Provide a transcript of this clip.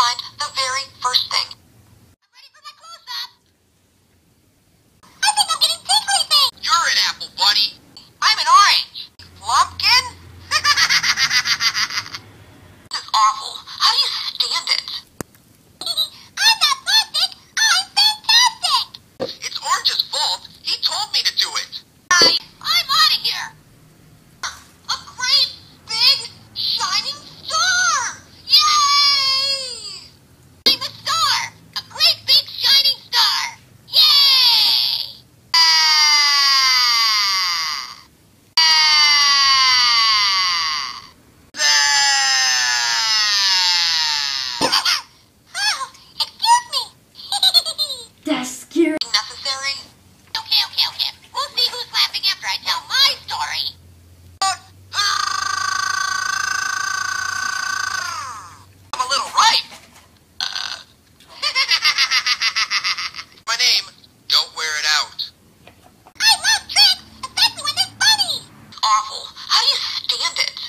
mind the very first thing. I'm ready for my close-up. I think I'm getting face. You're an apple, buddy. I'm an orange. Lumpkin? this is awful. How do you stand it.